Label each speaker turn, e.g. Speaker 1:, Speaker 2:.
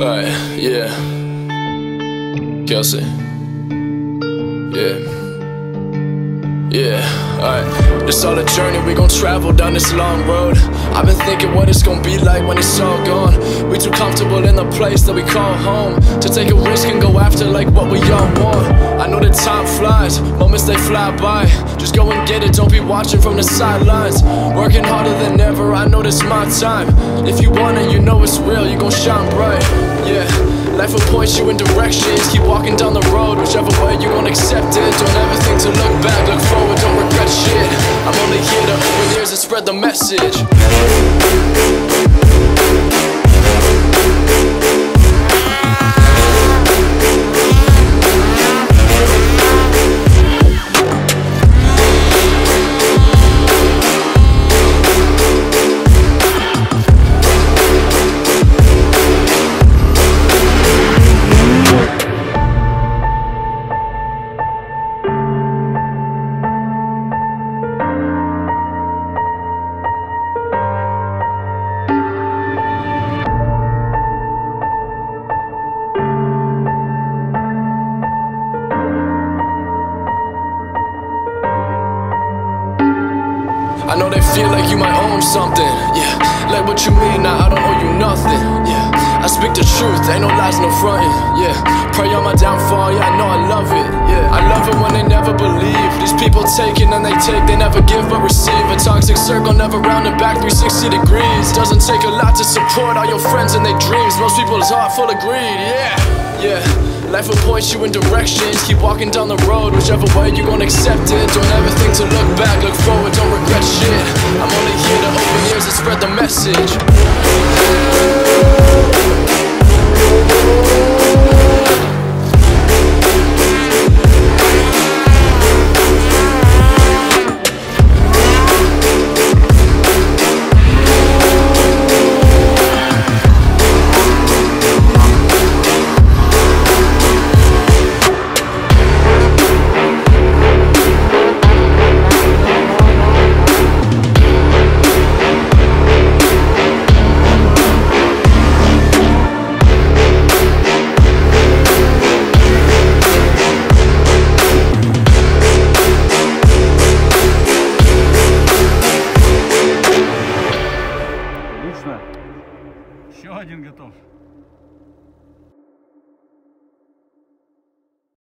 Speaker 1: Alright, yeah. Kelsey. Yeah. Yeah, alright. It's all a journey, we gon' travel down this long road. I've been thinking what it's gonna be like when it's all gone. We too comfortable in the place that we call home to take a risk and go after like what we all want. I know that time flies, moments they fly by. Just go and get it, don't be watching from the sidelines. Working harder than ever, I know this my time. If you want it, you know it's real, you gon' shine bright. Yeah. Life will point you in directions. Keep walking down the road, whichever way you gon' accept it. Don't ever think to look back, look forward, don't regret shit. I'm only here to open ears and spread the message. I know they feel like you might own something. Yeah, like what you mean? Now I don't owe you nothing. Yeah, I speak the truth, ain't no lies, no fronting. Yeah, pray on my downfall. Yeah, I know I love it. Yeah, I love it when they never believe. These people taking and they take, they never give but receive. A toxic circle, never round and back 360 degrees. Doesn't take a lot to support all your friends and their dreams. Most people's heart full of greed. Yeah, yeah. Life will point you in directions. Keep walking down the road, whichever way you gon' accept it. Don't ever think to look back, look forward, don't regret shit. I'm only here to open ears and spread the message. один готов.